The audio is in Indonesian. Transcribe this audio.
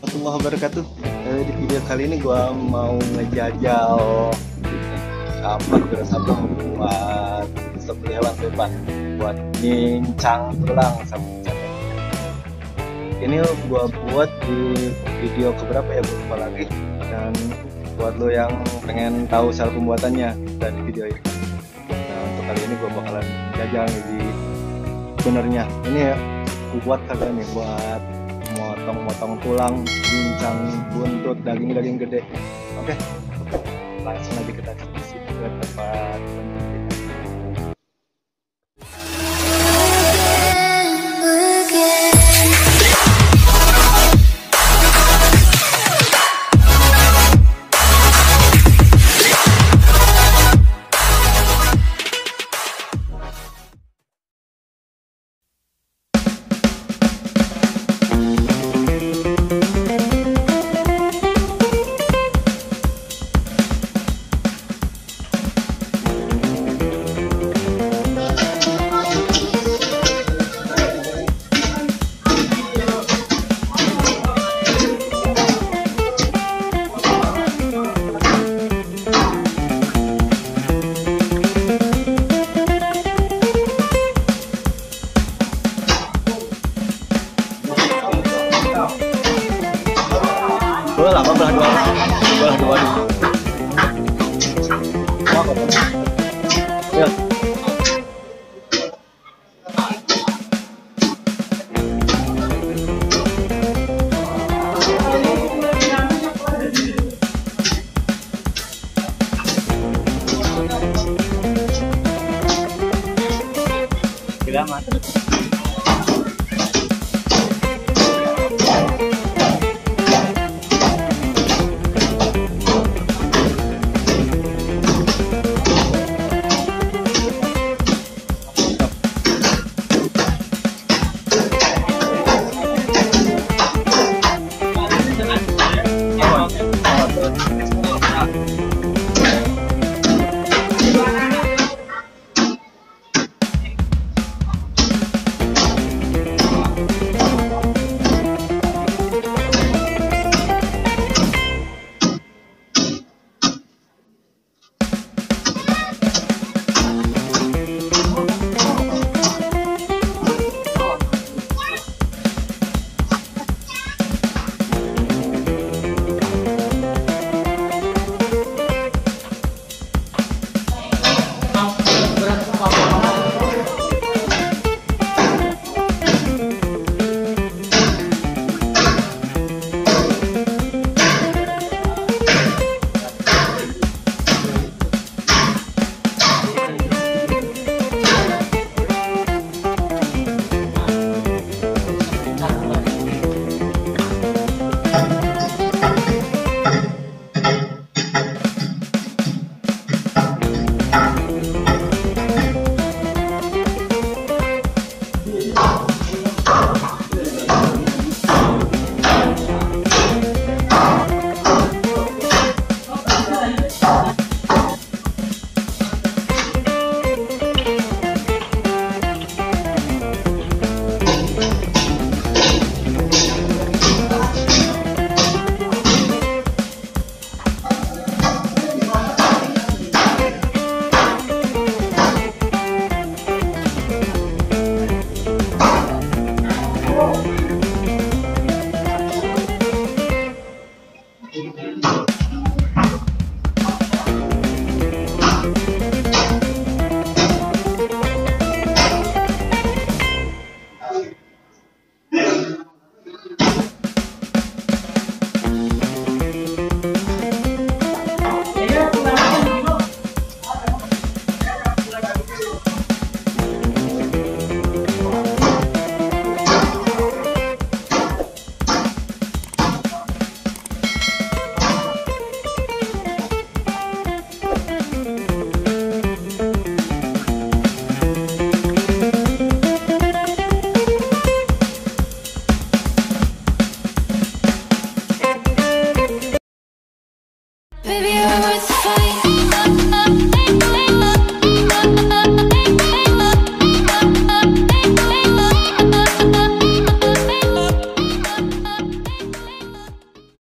warahmatullahi wabarakatuh. Eh, di video kali ini gua mau ngejajal kira sabun buat sebelah hewan kurban buat nyincang tulang sabun ini gua buat di video keberapa ya lupa lagi. Dan buat lo yang pengen tahu cara pembuatannya dari video ini. Nah untuk kali ini gua bakalan jajal nih di benernya ini ya gua buat kalian nih buat motong-motong tulang bincang buntut daging-daging gede. Oke. Langsung aja kita ke tempat Selamlar.